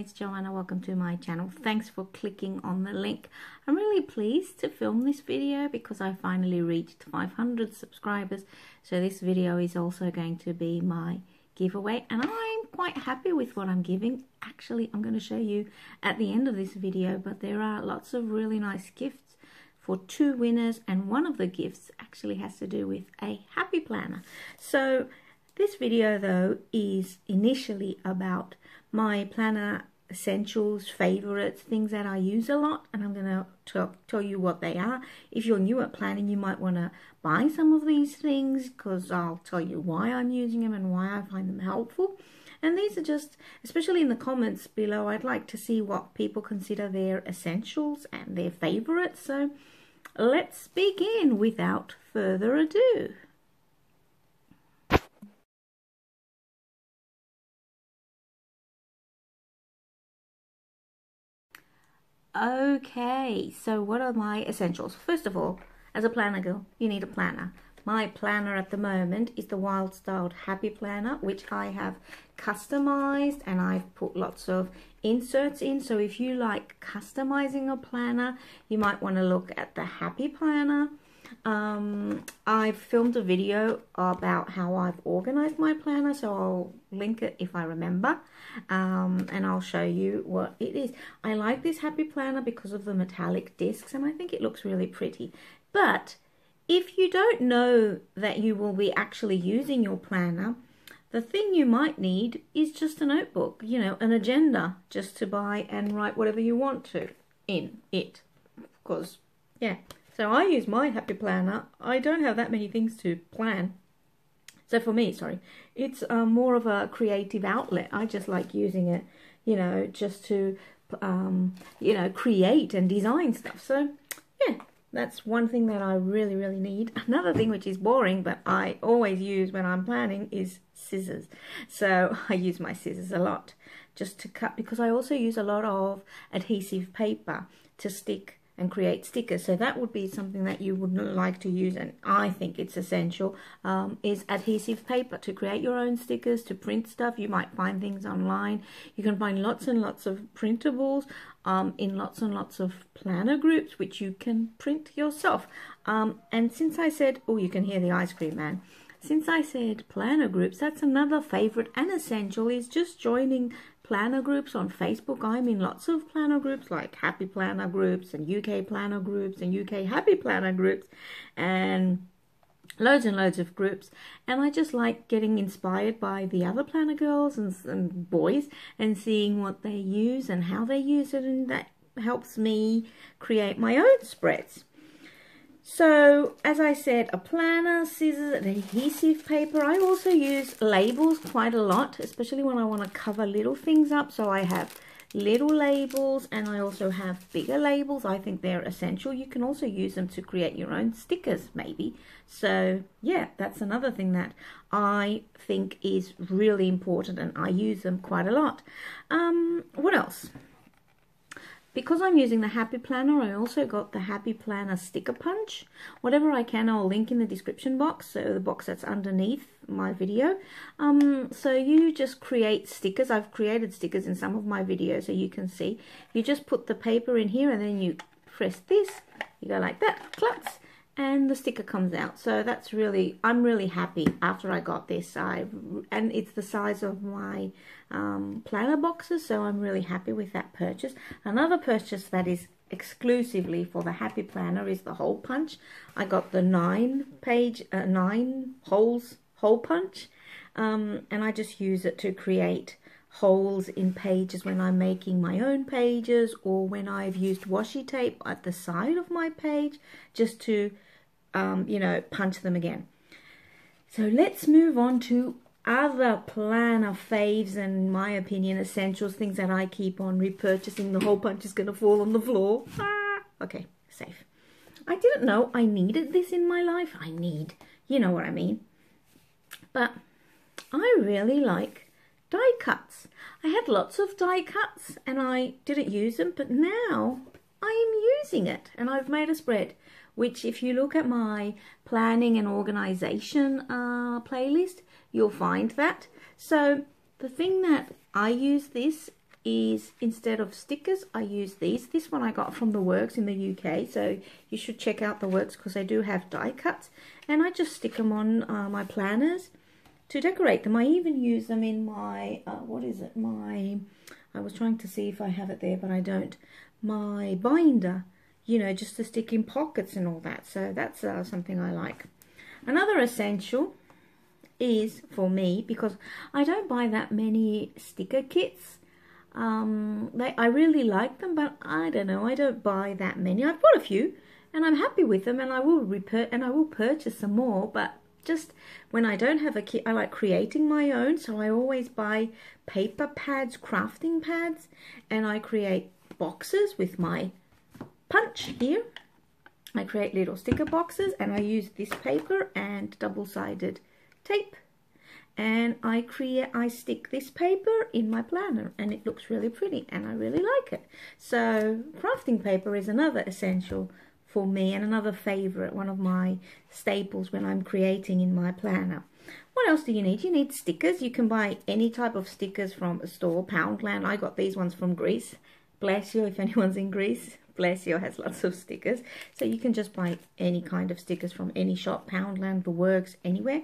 it's Joanna. Welcome to my channel. Thanks for clicking on the link. I'm really pleased to film this video because I finally reached 500 subscribers. So this video is also going to be my giveaway and I'm quite happy with what I'm giving. Actually, I'm going to show you at the end of this video, but there are lots of really nice gifts for two winners and one of the gifts actually has to do with a happy planner. So this video though is initially about my planner essentials, favorites, things that I use a lot, and I'm going to tell you what they are. If you're new at planning, you might want to buy some of these things because I'll tell you why I'm using them and why I find them helpful. And these are just, especially in the comments below, I'd like to see what people consider their essentials and their favorites. So let's begin without further ado. Okay, so what are my essentials? First of all, as a planner girl, you need a planner. My planner at the moment is the Wild Styled Happy Planner, which I have customized and I've put lots of inserts in. So if you like customizing a planner, you might want to look at the Happy Planner. Um, I've filmed a video about how I've organized my planner, so I'll link it if I remember, um, and I'll show you what it is. I like this Happy Planner because of the metallic discs, and I think it looks really pretty. But if you don't know that you will be actually using your planner, the thing you might need is just a notebook, you know, an agenda just to buy and write whatever you want to in it. Because, yeah. So I use my Happy Planner. I don't have that many things to plan. So for me, sorry, it's uh, more of a creative outlet. I just like using it, you know, just to, um, you know, create and design stuff. So, yeah, that's one thing that I really, really need. Another thing which is boring, but I always use when I'm planning is scissors. So I use my scissors a lot just to cut because I also use a lot of adhesive paper to stick and create stickers. So that would be something that you would like to use and I think it's essential um, is adhesive paper to create your own stickers, to print stuff. You might find things online. You can find lots and lots of printables um, in lots and lots of planner groups which you can print yourself. Um, and since I said, oh you can hear the ice cream man. Since I said planner groups, that's another favorite and essential is just joining planner groups on Facebook. I'm in lots of planner groups like Happy Planner groups and UK Planner groups and UK Happy Planner groups and loads and loads of groups and I just like getting inspired by the other planner girls and, and boys and seeing what they use and how they use it and that helps me create my own spreads. So, as I said, a planner, scissors, and adhesive paper. I also use labels quite a lot, especially when I want to cover little things up. So I have little labels and I also have bigger labels. I think they're essential. You can also use them to create your own stickers, maybe. So, yeah, that's another thing that I think is really important and I use them quite a lot. Um, what else? Because I'm using the Happy Planner, I also got the Happy Planner sticker punch. Whatever I can, I'll link in the description box, so the box that's underneath my video. Um, so you just create stickers. I've created stickers in some of my videos, so you can see. You just put the paper in here, and then you press this. You go like that, klutz, and the sticker comes out. So that's really, I'm really happy after I got this. I And it's the size of my um, planner boxes, so I'm really happy with that purchase. Another purchase that is exclusively for the Happy Planner is the hole punch. I got the nine page, uh, nine holes hole punch, um, and I just use it to create holes in pages when I'm making my own pages or when I've used washi tape at the side of my page just to, um, you know, punch them again. So let's move on to other planner faves and, my opinion, essentials, things that I keep on repurchasing. The hole punch is going to fall on the floor. Ah, okay, safe. I didn't know I needed this in my life. I need, you know what I mean. But I really like die cuts. I had lots of die cuts and I didn't use them, but now I am using it and I've made a spread, which if you look at my planning and organization uh, playlist, you'll find that. So the thing that I use this is instead of stickers, I use these. This one I got from The Works in the UK, so you should check out The Works because they do have die cuts. And I just stick them on uh, my planners to decorate them. I even use them in my, uh, what is it, my, I was trying to see if I have it there, but I don't, my binder, you know, just to stick in pockets and all that. So that's uh, something I like. Another essential is for me because I don't buy that many sticker kits. Um, they, I really like them, but I don't know. I don't buy that many. I've bought a few, and I'm happy with them, and I will repur and I will purchase some more. But just when I don't have a kit, I like creating my own. So I always buy paper pads, crafting pads, and I create boxes with my punch here. I create little sticker boxes, and I use this paper and double-sided tape. And I create I stick this paper in my planner and it looks really pretty and I really like it. So crafting paper is another essential for me and another favorite one of my staples when I'm creating in my planner. What else do you need? You need stickers. You can buy any type of stickers from a store. Poundland I got these ones from Greece bless you if anyone's in Greece bless you has lots of stickers so you can just buy any kind of stickers from any shop Poundland the works anywhere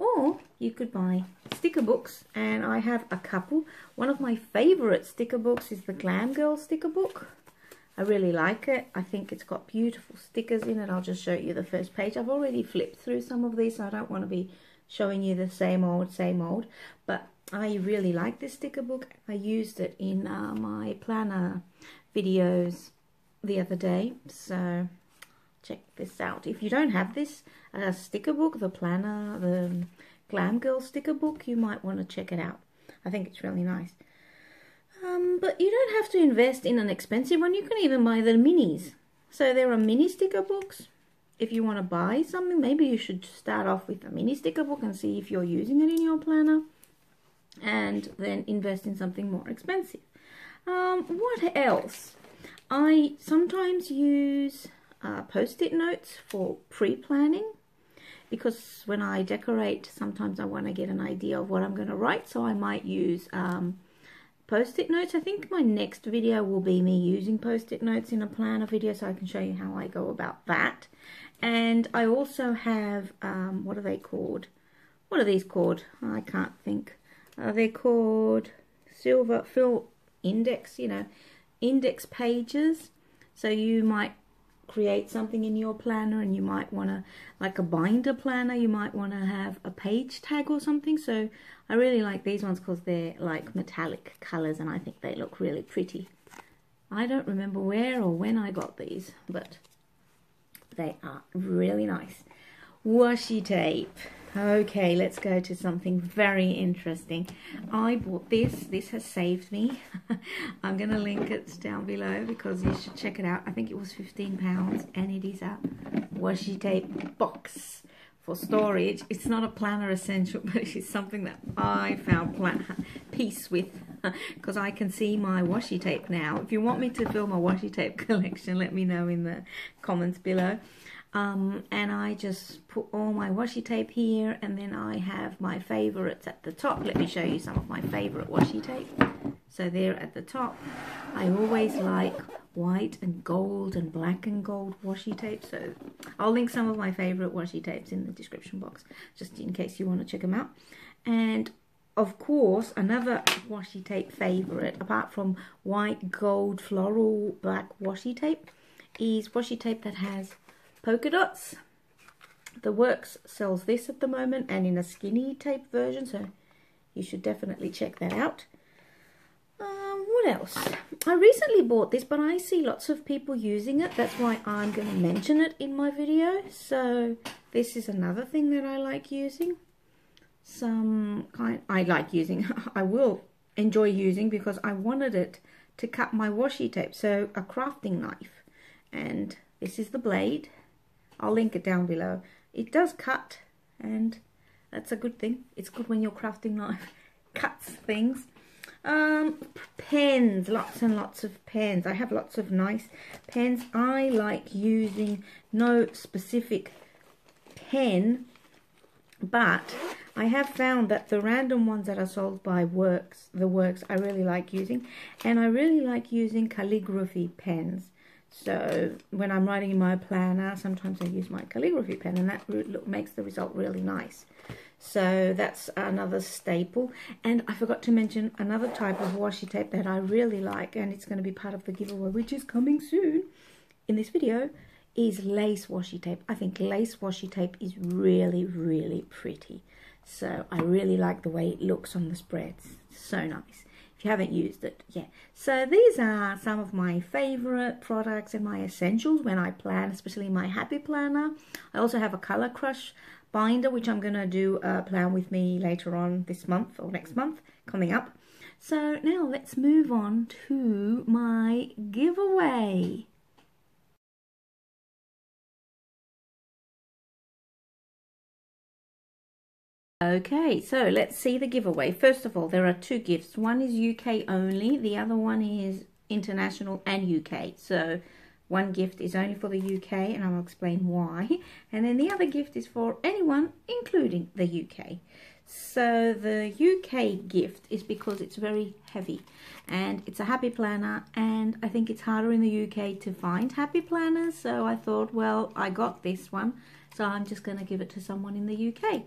or you could buy sticker books and I have a couple. One of my favorite sticker books is the Glam Girl sticker book. I really like it. I think it's got beautiful stickers in it. I'll just show you the first page. I've already flipped through some of these so I don't want to be showing you the same old, same old. But I really like this sticker book. I used it in uh, my planner videos the other day. So check this out. If you don't have this uh, sticker book, the planner, the Glam Girl sticker book, you might want to check it out. I think it's really nice. Um, but you don't have to invest in an expensive one. You can even buy the minis. So there are mini sticker books. If you want to buy something, maybe you should start off with a mini sticker book and see if you're using it in your planner. And then invest in something more expensive. Um, what else? I sometimes use uh, post-it notes for pre-planning because when I decorate sometimes I want to get an idea of what I'm going to write so I might use um, post-it notes. I think my next video will be me using post-it notes in a planner video so I can show you how I go about that. And I also have, um, what are they called? What are these called? I can't think. They're called silver fill index, you know, index pages. So you might create something in your planner and you might want to, like a binder planner, you might want to have a page tag or something. So I really like these ones because they're like metallic colors and I think they look really pretty. I don't remember where or when I got these, but they are really nice. Washi tape. Okay, let's go to something very interesting. I bought this. This has saved me. I'm going to link it down below because you should check it out. I think it was £15 and it is a washi tape box for storage. It's not a planner essential, but it is something that I found peace with because I can see my washi tape now. If you want me to film a washi tape collection, let me know in the comments below. Um, and I just put all my washi tape here and then I have my favorites at the top. Let me show you some of my favorite washi tape. So there at the top, I always like white and gold and black and gold washi tape. So I'll link some of my favorite washi tapes in the description box, just in case you want to check them out. And of course, another washi tape favorite, apart from white, gold, floral, black washi tape, is washi tape that has polka dots. The Works sells this at the moment and in a skinny tape version, so you should definitely check that out. Um, what else? I recently bought this, but I see lots of people using it. That's why I'm going to mention it in my video. So this is another thing that I like using. Some kind I like using. I will enjoy using because I wanted it to cut my washi tape. So a crafting knife. And this is the blade. I'll link it down below. It does cut and that's a good thing. It's good when your crafting knife cuts things. Um, pens, lots and lots of pens. I have lots of nice pens. I like using no specific pen, but I have found that the random ones that are sold by Works, the Works, I really like using. And I really like using calligraphy pens. So when I'm writing in my planner, sometimes I use my calligraphy pen and that makes the result really nice. So that's another staple. And I forgot to mention another type of washi tape that I really like and it's going to be part of the giveaway, which is coming soon in this video, is lace washi tape. I think lace washi tape is really, really pretty. So I really like the way it looks on the spreads. So nice. If you haven't used it, yet. So these are some of my favorite products and my essentials when I plan, especially my happy planner. I also have a color crush binder, which I'm going to do a plan with me later on this month or next month coming up. So now let's move on to my giveaway. Okay, so let's see the giveaway. First of all, there are two gifts. One is UK only, the other one is international and UK. So one gift is only for the UK and I'll explain why. And then the other gift is for anyone, including the UK. So the UK gift is because it's very heavy and it's a happy planner and I think it's harder in the UK to find happy planners. So I thought, well, I got this one, so I'm just going to give it to someone in the UK.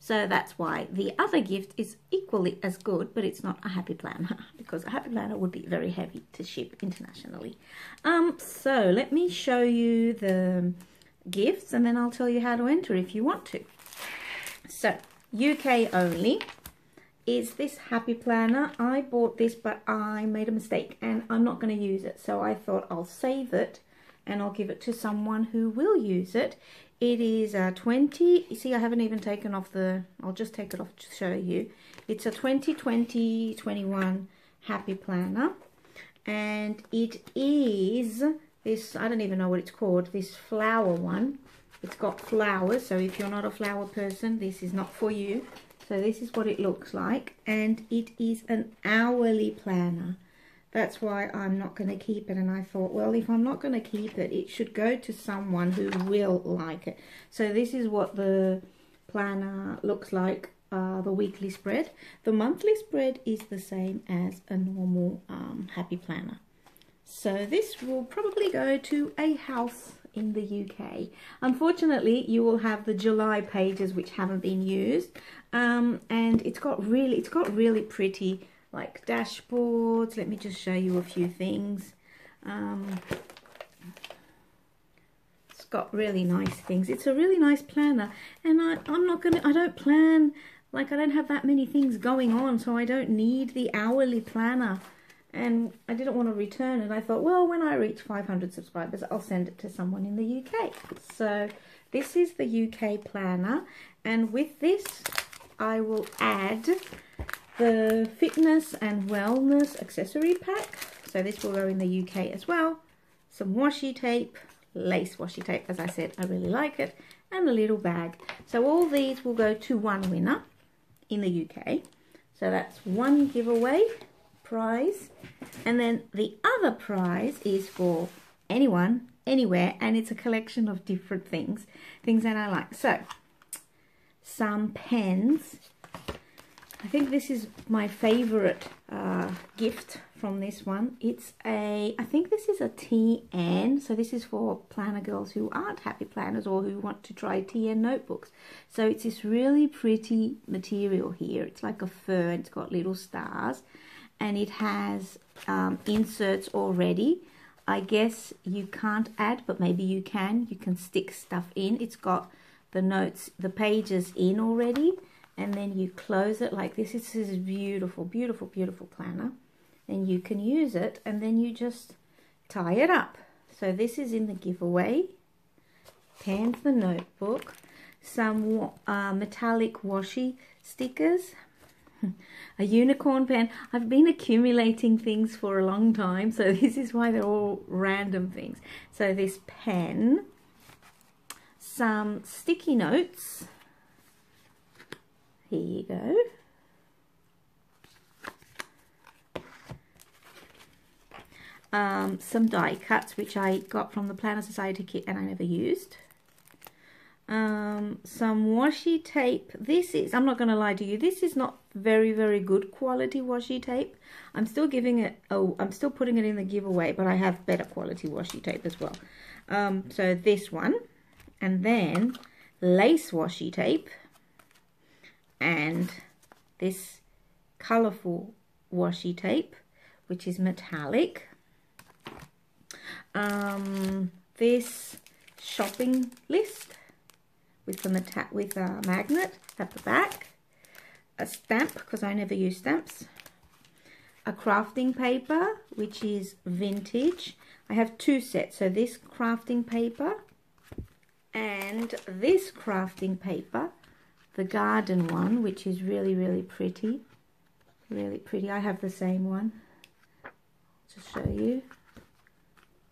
So that's why the other gift is equally as good, but it's not a happy planner because a happy planner would be very heavy to ship internationally. Um, so let me show you the gifts and then I'll tell you how to enter if you want to. So UK only is this happy planner. I bought this but I made a mistake and I'm not going to use it. So I thought I'll save it and I'll give it to someone who will use it. It is a 20, you see I haven't even taken off the, I'll just take it off to show you. It's a 2020-21 Happy Planner. And it is this, I don't even know what it's called, this flower one. It's got flowers, so if you're not a flower person, this is not for you. So this is what it looks like. And it is an hourly planner. That's why I'm not going to keep it. And I thought, well, if I'm not going to keep it, it should go to someone who will like it. So this is what the planner looks like, uh, the weekly spread. The monthly spread is the same as a normal um, happy planner. So this will probably go to a house in the UK. Unfortunately, you will have the July pages which haven't been used. Um, and it's got really, it's got really pretty like dashboards. Let me just show you a few things. Um, it's got really nice things. It's a really nice planner. And I, I'm not to, I don't plan, like I don't have that many things going on. So I don't need the hourly planner. And I didn't want to return it. I thought, well, when I reach 500 subscribers, I'll send it to someone in the UK. So this is the UK planner. And with this, I will add the fitness and wellness accessory pack. So this will go in the UK as well. Some washi tape, lace washi tape, as I said, I really like it. And a little bag. So all these will go to one winner in the UK. So that's one giveaway prize. And then the other prize is for anyone, anywhere, and it's a collection of different things, things that I like. So, some pens I think this is my favorite uh, gift from this one. It's a, I think this is a TN. So this is for planner girls who aren't happy planners or who want to try TN notebooks. So it's this really pretty material here. It's like a fur it's got little stars and it has um, inserts already. I guess you can't add, but maybe you can. You can stick stuff in. It's got the notes, the pages in already and then you close it like this. This is beautiful, beautiful, beautiful planner. And you can use it and then you just tie it up. So this is in the giveaway. Pen the notebook. Some uh, metallic washi stickers. a unicorn pen. I've been accumulating things for a long time, so this is why they're all random things. So this pen, some sticky notes, here you go. Um, some die cuts which I got from the Planner Society kit and I never used. um, some washi tape. This is, I'm not going to lie to you, this is not very, very good quality washi tape. I'm still giving it, oh, I'm still putting it in the giveaway, but I have better quality washi tape as well. Um, so this one, and then lace washi tape, and this colourful washi tape, which is metallic. Um, this shopping list with the with a magnet at the back, a stamp because I never use stamps, a crafting paper which is vintage. I have two sets, so this crafting paper and this crafting paper, the garden one, which is really really pretty, really pretty. I have the same one. to show you.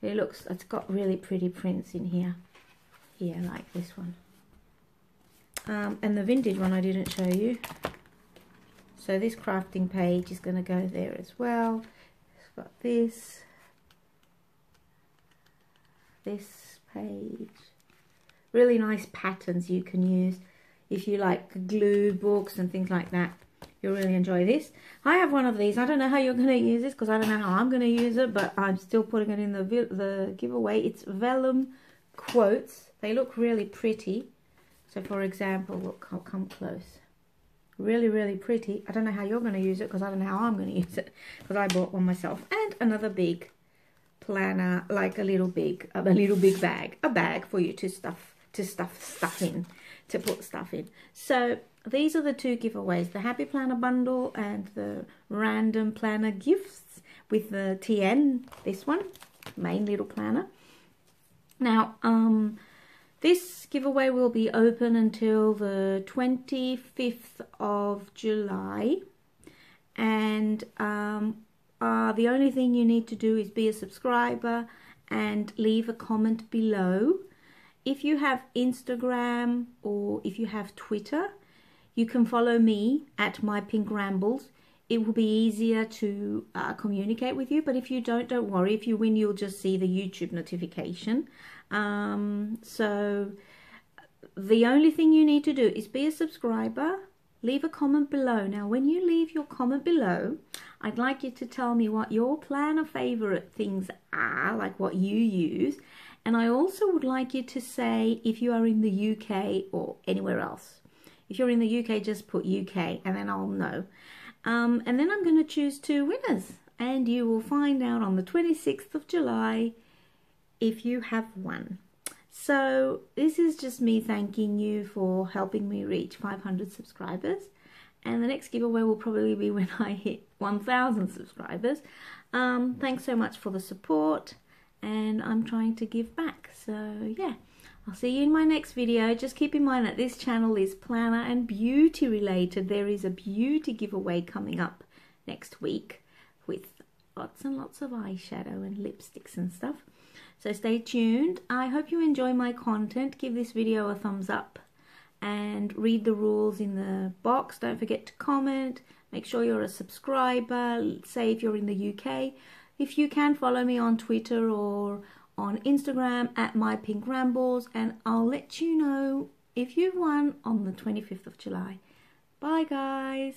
It looks, it's got really pretty prints in here. Here, like this one. Um, and the vintage one I didn't show you. So this crafting page is going to go there as well. It's got this. This page. Really nice patterns you can use if you like glue books and things like that. You'll really enjoy this. I have one of these. I don't know how you're going to use this because I don't know how I'm going to use it, but I'm still putting it in the, the giveaway. It's vellum quotes. They look really pretty. So for example, look, I'll come close. Really, really pretty. I don't know how you're going to use it because I don't know how I'm going to use it because I bought one myself. And another big planner, like a little big, a little big bag, a bag for you to stuff, to stuff stuff in, to put stuff in. So these are the two giveaways, the Happy Planner bundle and the random planner gifts with the TN, this one, main little planner. Now, um, this giveaway will be open until the 25th of July. And um, uh, the only thing you need to do is be a subscriber and leave a comment below. If you have Instagram or if you have Twitter, you can follow me at My Pink Rambles. It will be easier to uh, communicate with you, but if you don't, don't worry. If you win, you'll just see the YouTube notification. Um, so the only thing you need to do is be a subscriber, leave a comment below. Now, when you leave your comment below, I'd like you to tell me what your plan planner favorite things are, like what you use. And I also would like you to say if you are in the UK or anywhere else. If you're in the UK, just put UK and then I'll know. Um, and then I'm going to choose two winners. And you will find out on the 26th of July if you have won. So this is just me thanking you for helping me reach 500 subscribers. And the next giveaway will probably be when I hit 1,000 subscribers. Um, thanks so much for the support. And I'm trying to give back. So yeah, I'll see you in my next video. Just keep in mind that this channel is planner and beauty related. There is a beauty giveaway coming up next week with lots and lots of eyeshadow and lipsticks and stuff. So stay tuned. I hope you enjoy my content. Give this video a thumbs up and read the rules in the box. Don't forget to comment. Make sure you're a subscriber. Say if you're in the UK. If you can, follow me on Twitter or on Instagram at My Pink Rambles and I'll let you know if you've won on the 25th of July. Bye guys.